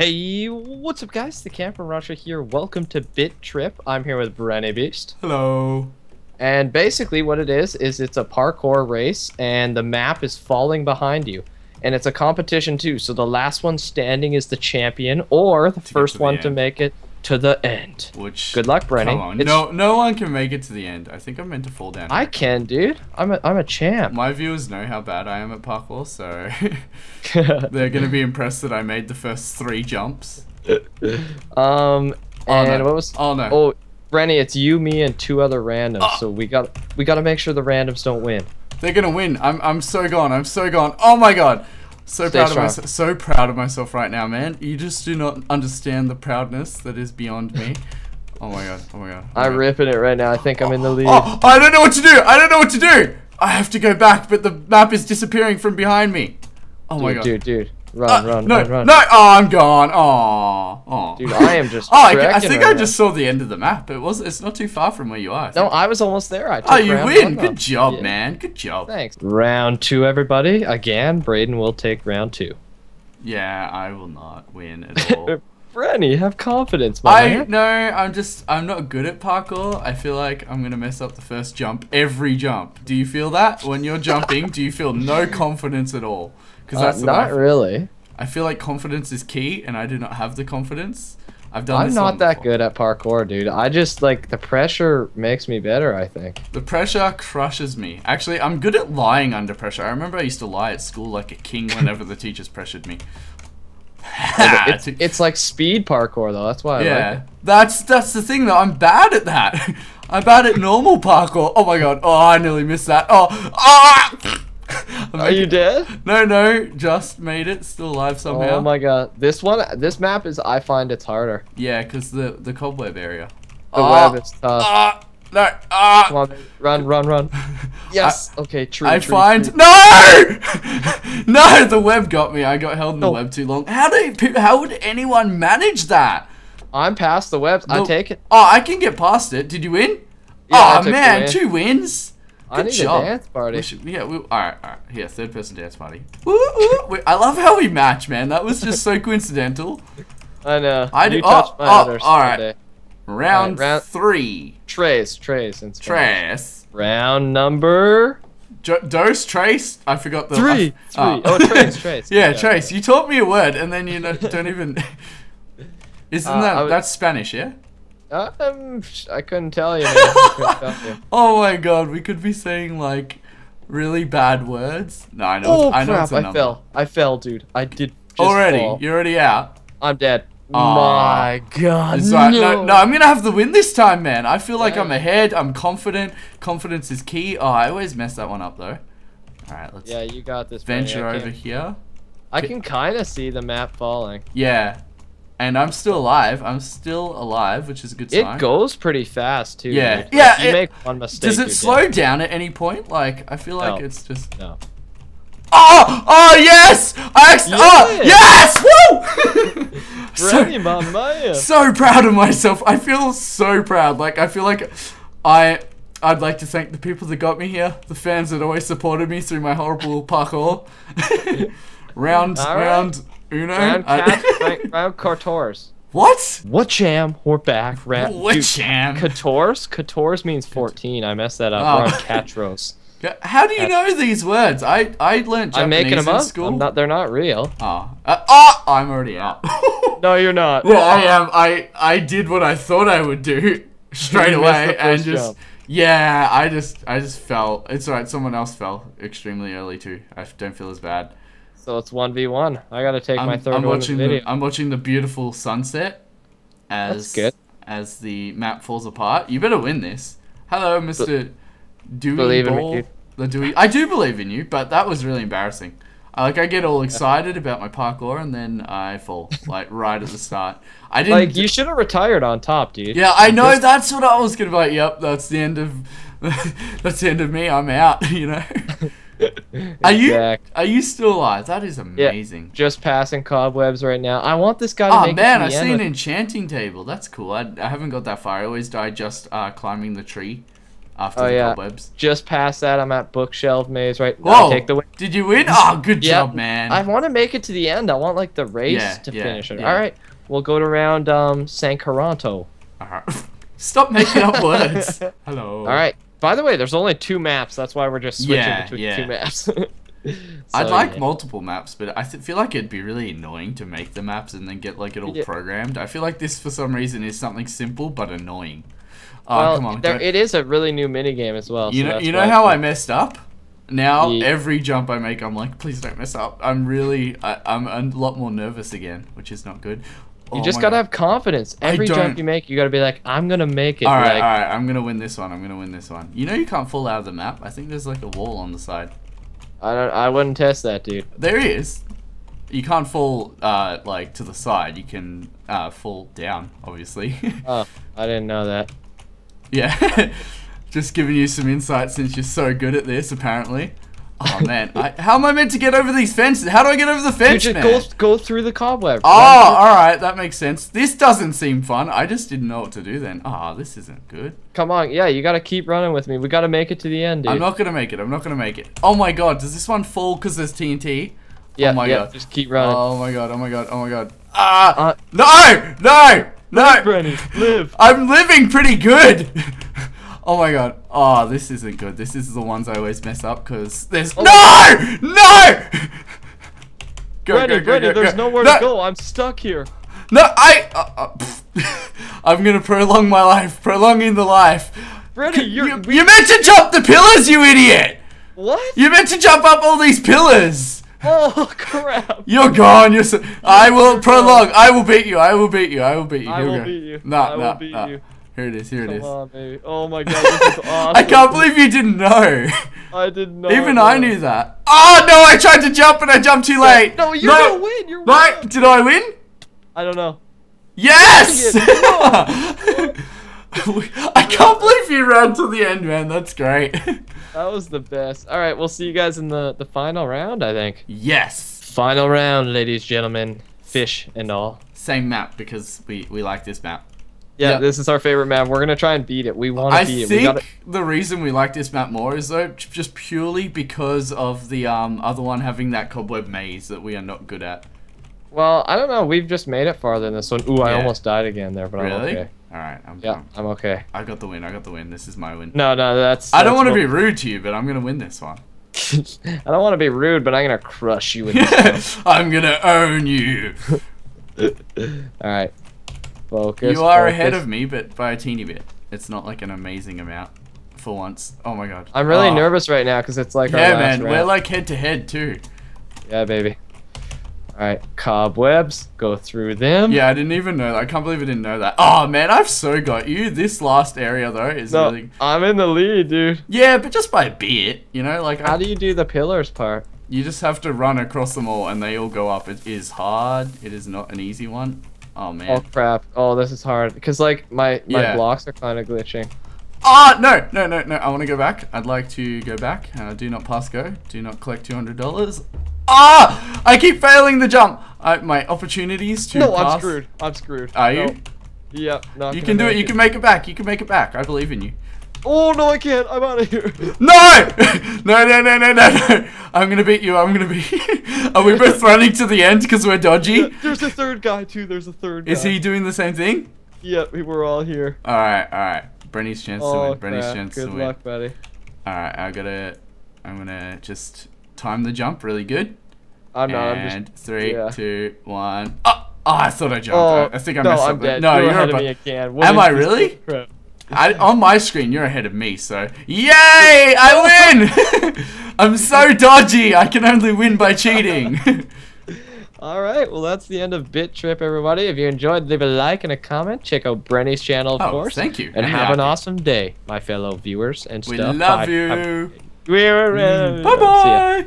Hey, what's up guys? TheCampingRusher here. Welcome to Bit Trip. I'm here with BrenyBeast. Hello. And basically what it is, is it's a parkour race and the map is falling behind you. And it's a competition too, so the last one standing is the champion or the first to the one to make it to the end. Which Good luck, Breny. Come on. It's- No no one can make it to the end. I think I'm meant to fall down. I can, dude. I'm a, I'm a champ. My viewers know how bad I am at parkour, so they're gonna be impressed that I made the first three jumps. um, Oh, and no. what was... Oh no. Oh, Breny, it's you, me, and two other randoms. Ah. So we got we got to make sure the randoms don't win. They're gonna win. I'm I'm so gone. I'm so gone. Oh my god. So Stay proud strong. of myself. So proud of myself right now, man. You just do not understand the proudness that is beyond me. Oh my god. Oh my god. Oh I'm god. ripping it right now. I think I'm in the lead. Oh, I don't know what to do. I don't know what to do. I have to go back, but the map is disappearing from behind me. Oh my dude, god. dude, dude, run, Uh, run, no, run, run. no, oh, I'm gone. Oh, oh. Dude, I am just. Oh, I, I think right I now. just saw the end of the map. It was. It's not too far from where you are. I No. I was almost there. I took oh, you win. Good job, Yeah. man. Good job. Thanks. Round two, everybody. Again, Braden will take round two. Yeah, I will not win at all. Breny, have confidence, my I man. no, I'm just I'm not good at parkour. I feel like I'm gonna mess up the first jump every jump. Do you feel that when you're jumping? do you feel no confidence at all? Because Uh, that's not really. I feel like confidence is key, and I do not have the confidence. I've done I'm not that before. good at parkour, dude. I just like the pressure makes me better. I think. The pressure crushes me. Actually, I'm good at lying under pressure. I remember I used to lie at school like a king whenever the teachers pressured me. it's, it's like speed parkour though. That's why. I like yeah, it. that's that's the thing though. I'm bad at that. I'm bad at normal parkour. Oh my god. Oh, I nearly missed that. Oh, ah! I'm Are you dead? No, no, just made it. Still alive somehow. Oh my god. This one, this map is. I find it's harder. Yeah, because the the cobweb area. The Ah, web is tough. Ah, no. Ah. Come on, run, run, run. Yes. okay. True. I true, find true. no, no. The web got me. I got held in the No. web too long. How do pe- how would anyone manage that? I'm past the webs. I take it. Oh, I can get past it. Did you win? Yeah, I oh man, two wins. I Good need job. a dance party. We should, yeah, we, all right, all right. Here, third person dance party. Woo, woo. Wait, I love how we match, man. That was just so coincidental. I know. I do- oh, my oh, all right. today. Round, round- three. Trace, trace, and Trace. Round number Jo- dose, trace. I forgot the three. I- Three. oh. Oh, trace, trace. Yeah, Trace, you taught me a word and then you know, don't even. Isn't Uh, that was- that's Spanish? Yeah. Um, I couldn't tell you. Couldn't tell you. Oh my god, we could be saying like really bad words. No, I know. Oh I know crap! I fell. I fell, dude. I did. Just Already, fall. you're already out. I'm dead. Aw. My God. No. No, no, I'm gonna have the win this time, man. I feel like Yeah. I'm ahead. I'm confident. Confidence is key. Oh, I always mess that one up though. All right, let's Yeah, you got this. Venture over here. I can kind of see the map falling. Yeah, and I'm still alive. I'm still alive, which is a good sign. It goes pretty fast too. Yeah. dude. Yeah, you it- make one mistake. Does it slow dead. down at any point? Like, I feel like No. it's just. No. Oh! Oh, yes! I ex- Oh, Yes! Woo! so, Breny, my man. so proud of myself. I feel so proud. Like, I feel like I. I'd like to thank the people that got me here, the fans that always supported me through my horrible parkour. round, All right. Round uno. Round I- cat, round, round Cartors. what? What jam? We're back. Round. What dude, jam? Cators? Cators means 14. I messed that up. Oh. We're on Catros. How do you know these words? I I learned Japanese I'm making them in up. school. I'm not, they're not real. Oh, uh, oh, I'm already out. No, you're not. Well, I am. I I did what I thought I would do straight You away, the and just jump. yeah, I just I just fell. It's alright. Someone else fell extremely early too. I don't feel as bad. So it's 1v1. I gotta take I'm, my 3rd I'm watching the video. I'm watching the beautiful sunset as good. as the map falls apart. You better win this. Hello, Mister Dewey believe in me, The Dewey. I do believe in you, but that was really embarrassing. I, like I get all excited about my parkour and then I fall like right at the start. I didn't. Like, you should have retired on top, dude. yeah, I know. Just- That's what I was gonna be like. Yep, that's the end of. that's the end of me. I'm out. You know. Are you? Exact. Are you still alive? That is amazing. Just passing cobwebs right now. I want this guy to Oh make man, it I to see an enchanting table. That's cool. I, I haven't got that far. I always die just uh, climbing the tree. after Oh, the yeah. cobwebs. Just past that, I'm at bookshelf maze. Right. Whoa! Take the. Did you win? Oh, good job, man. I want to make it to the end. I want like the race Yeah, to yeah, finish it. yeah. All right. We'll go to round um San Caranto. Alright. Stop making up words. Hello. All right. By the way, there's only two maps. That's why we're just switching Yeah, between yeah. two maps. I'd like yeah. multiple maps, but I feel like it'd be really annoying to make the maps and then get like it all programmed. I feel like this, for some reason, is something simple but annoying. Oh, well, come on. there, it is a really new mini game as well. you so know, you know how I messed up. Now every jump I make, I'm like, please don't mess up. I'm really, I, I'm a lot more nervous again, which is not good. You Oh just gotta God. have confidence. Every jump you make, you gotta be like, I'm gonna make it. All right, like, all right. I'm gonna win this one. I'm gonna win this one. You know, you can't fall out of the map. I think there's like a wall on the side. I don't. I wouldn't test that, dude. There is. You can't fall uh, like to the side. You can uh, fall down, obviously. Oh, I didn't know that. yeah. Just giving you some insight since you're so good at this, apparently. Oh man, I, how am I meant to get over these fences? How do I get over the You fence, just man? go go through the cobweb. Oh, all right, that makes sense. This doesn't seem fun. I just didn't know what to do then. Ah, this isn't good. Come on, yeah, you gotta keep running with me. We gotta make it to the end, dude. I'm not gonna make it. I'm not gonna make it. Oh my god, does this one fall because there's TNT? yeah, oh my yeah, god. just keep running. Oh my god, oh my god, oh my god. Ah! Uh, no! No! No! Breny, live. I'm living pretty good! oh my god. Oh, this isn't good. This is the ones I always mess up because there's. Oh. No! No! Go, Breny, Breny, there's nowhere no, to go. I'm stuck here. No, I. Uh, uh, I'm gonna prolong my life. Prolonging the life. You're You, you meant to jump the pillars, you idiot! what? You meant to jump up all these pillars! Oh crap! You're gone. You're. So, I will prolong. I will beat you. I will beat you. I will beat you. I Here we will beat you. Nah, I will nah, beat nah. you. Here it is. Here it Come is. on, baby. Oh my god, this is awesome. I can't believe you didn't know. I did not. know. Even I knew that. Oh no! I tried to jump and I jumped too late. No, you're no. gonna win. You're Right? winning. Did I win? I don't know. Yes! I can't believe you ran to the end, man. That's great. That was the best. All right, we'll see you guys in the the final round. I think. yes. Final round, ladies, and gentlemen, fish and all. Same map because we we like this map. Yeah, Yeah. this is our favorite map. We're gonna try and beat it. We want to beat it. We think gotta. the reason we like this map more is though just purely because of the um other one having that cobweb maze that we are not good at. Well, I don't know. We've just made it farther than this one. Ooh, I almost died again there, but I'm Really? okay. All right. I'm, Yeah, I'm- I'm okay. I got the win. I got the win. This is my win. No, no, that's. I don't want to be rude to you, but I'm gonna win this one. I don't want to be rude, but I'm gonna crush you I'm gonna own you. All right. Focus. you are ahead of me, but by a teeny bit. It's not like an amazing amount. For once. Oh my god. I'm really Oh. nervous right now because it's like our Yeah, man. round. We're like head to head too. Yeah, baby. All right, cobwebs. Go through them. Yeah, I didn't even know that. I can't believe I didn't know that. Oh man, I've so got you. This last area though is No, really I'm in the lead, dude. Yeah, but just by a bit, you know, like How I, do you do the pillars part? you just have to run across them all and they all go up. It is hard. It is not an easy one. Oh man. Oh crap! Oh, this is hard because like my my Yeah. blocks are kind of glitching. Ah, no, no, no, no. I want to go back. I'd like to go back. Uh, do not pass go. Do not collect two hundred dollars. Ah! I keep failing the jump. I, my opportunities to No, pass. I'm screwed. I'm screwed. Are No. you? Yep. Not You can do it. make You can make it back. You can make it back. I believe in you. Oh no, I can't. I'm out of here. No! No, no, no, no, no, no. I'm gonna beat you. I'm gonna beat Are we both running to the end because we're dodgy? There's a third guy too. There's a third. Guy. Is he doing the same thing? Yep. We were all here. Alright, alright. Breny's chance to Oh win. Breny's crap. chance Good to win. luck, buddy. Alright, I gotta. I'm gonna just time the jump really good. I'm not. I'm and just. three, yeah. two, one. Oh, oh, I thought I jumped. Oh, I, think I no, messed I'm up. dead. No, you're, you're, ahead of me again. What Am I really? crap? I, on my screen, you're ahead of me, so yay! I win. I'm so dodgy. I can only win by cheating. All right, well that's the end of Bit Trip, everybody. If you enjoyed, leave a like and a comment. Check out Breny's channel, of Oh, course. thank you. And have an awesome day, my fellow viewers and we stuff. love Bye. you. We're mm, Bye See bye.